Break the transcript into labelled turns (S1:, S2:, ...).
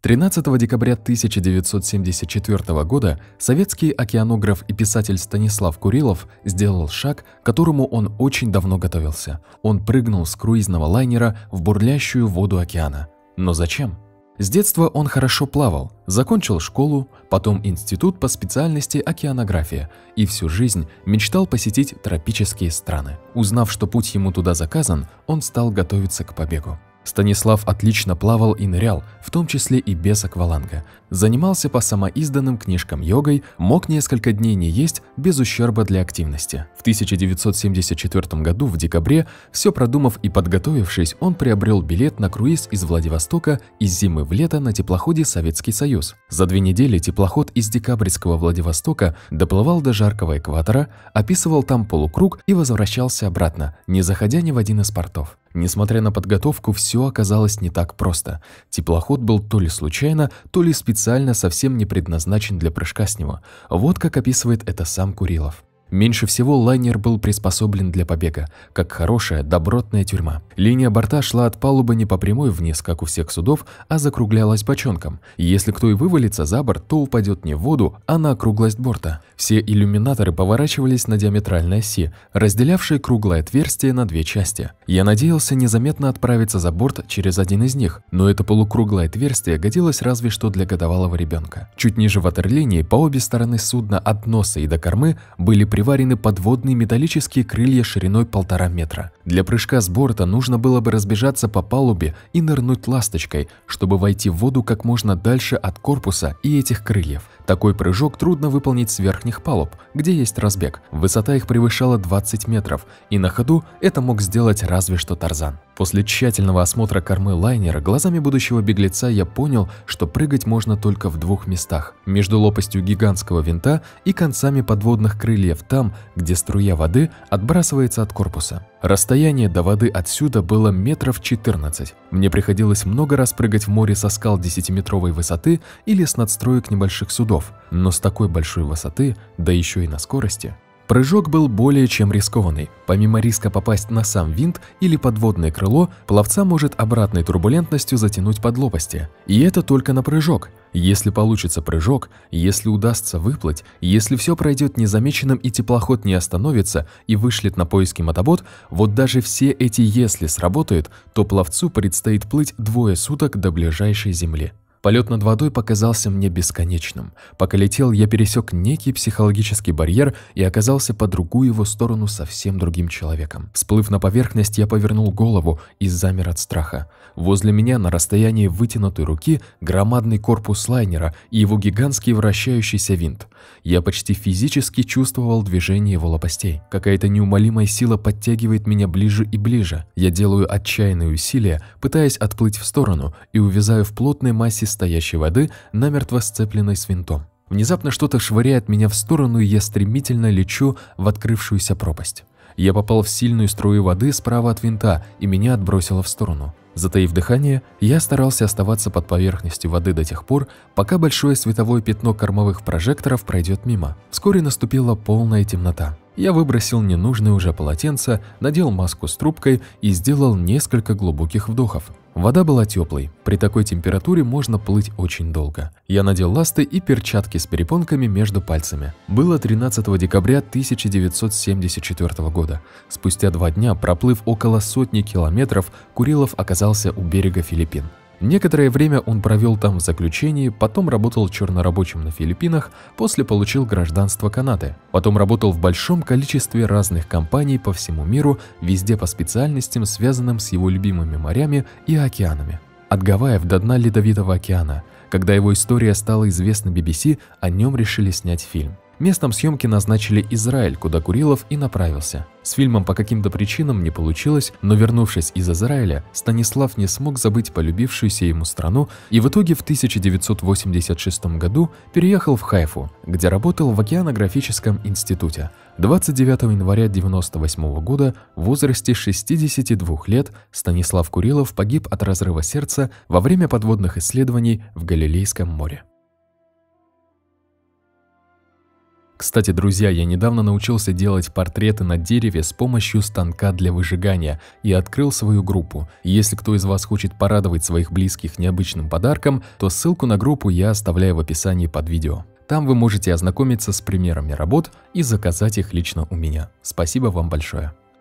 S1: 13 декабря 1974 года советский океанограф и писатель Станислав Курилов сделал шаг, к которому он очень давно готовился. Он прыгнул с круизного лайнера в бурлящую воду океана. Но зачем? С детства он хорошо плавал, закончил школу, потом институт по специальности океанография и всю жизнь мечтал посетить тропические страны. Узнав, что путь ему туда заказан, он стал готовиться к побегу. Станислав отлично плавал и нырял, в том числе и без акваланга. Занимался по самоизданным книжкам йогой, мог несколько дней не есть без ущерба для активности. В 1974 году в декабре, все продумав и подготовившись, он приобрел билет на круиз из Владивостока из зимы в лето на теплоходе «Советский Союз». За две недели теплоход из декабрьского Владивостока доплывал до жаркого экватора, описывал там полукруг и возвращался обратно, не заходя ни в один из портов. Несмотря на подготовку, все оказалось не так просто. Теплоход был то ли случайно, то ли специально совсем не предназначен для прыжка с него. Вот как описывает это сам Курилов. Меньше всего лайнер был приспособлен для побега, как хорошая, добротная тюрьма. Линия борта шла от палубы не по прямой вниз, как у всех судов, а закруглялась бочонком. Если кто и вывалится за борт, то упадет не в воду, а на округлость борта. Все иллюминаторы поворачивались на диаметральной оси, разделявшей круглое отверстие на две части. Я надеялся незаметно отправиться за борт через один из них, но это полукруглое отверстие годилось разве что для годовалого ребенка. Чуть ниже ватерлинии, по обе стороны судна от носа и до кормы, были приварены подводные металлические крылья шириной полтора метра. Для прыжка с борта нужно было бы разбежаться по палубе и нырнуть ласточкой, чтобы войти в воду как можно дальше от корпуса и этих крыльев. Такой прыжок трудно выполнить с верхних палуб, где есть разбег. Высота их превышала 20 метров, и на ходу это мог сделать разве что Тарзан. После тщательного осмотра кормы лайнера глазами будущего беглеца я понял, что прыгать можно только в двух местах – между лопастью гигантского винта и концами подводных крыльев там, где струя воды отбрасывается от корпуса. Расстояние до воды отсюда было метров 14. Мне приходилось много раз прыгать в море со скал 10-метровой высоты или с надстроек небольших судов, но с такой большой высоты, да еще и на скорости – Прыжок был более чем рискованный. Помимо риска попасть на сам винт или подводное крыло, пловца может обратной турбулентностью затянуть под лопасти. И это только на прыжок. Если получится прыжок, если удастся выплыть, если все пройдет незамеченным и теплоход не остановится и вышлет на поиски мотобот, вот даже все эти «если» сработают, то пловцу предстоит плыть двое суток до ближайшей земли. Полет над водой показался мне бесконечным. Пока летел, я пересек некий психологический барьер и оказался по другую его сторону совсем другим человеком. Всплыв на поверхность, я повернул голову и замер от страха. Возле меня на расстоянии вытянутой руки громадный корпус лайнера и его гигантский вращающийся винт. Я почти физически чувствовал движение его лопастей. Какая-то неумолимая сила подтягивает меня ближе и ближе. Я делаю отчаянные усилия, пытаясь отплыть в сторону и увязаю в плотной массе стоящей воды, намертво сцепленной с винтом. Внезапно что-то швыряет меня в сторону, и я стремительно лечу в открывшуюся пропасть. Я попал в сильную струю воды справа от винта, и меня отбросило в сторону. Затаив дыхание, я старался оставаться под поверхностью воды до тех пор, пока большое световое пятно кормовых прожекторов пройдет мимо. Вскоре наступила полная темнота. Я выбросил ненужное уже полотенце, надел маску с трубкой и сделал несколько глубоких вдохов. Вода была теплой, при такой температуре можно плыть очень долго. Я надел ласты и перчатки с перепонками между пальцами. Было 13 декабря 1974 года. Спустя два дня, проплыв около сотни километров, Курилов оказался у берега Филиппин. Некоторое время он провел там в заключении, потом работал чернорабочим на Филиппинах, после получил гражданство Канады. Потом работал в большом количестве разных компаний по всему миру, везде по специальностям, связанным с его любимыми морями и океанами. От Гавайев до дна Ледовитого океана. Когда его история стала известна BBC, о нем решили снять фильм. Местом съемки назначили Израиль, куда Курилов и направился. С фильмом по каким-то причинам не получилось, но вернувшись из Израиля, Станислав не смог забыть полюбившуюся ему страну и в итоге в 1986 году переехал в Хайфу, где работал в океанографическом институте. 29 января 1998 года в возрасте 62 лет Станислав Курилов погиб от разрыва сердца во время подводных исследований в Галилейском море. Кстати, друзья, я недавно научился делать портреты на дереве с помощью станка для выжигания и открыл свою группу. Если кто из вас хочет порадовать своих близких необычным подарком, то ссылку на группу я оставляю в описании под видео. Там вы можете ознакомиться с примерами работ и заказать их лично у меня. Спасибо вам большое.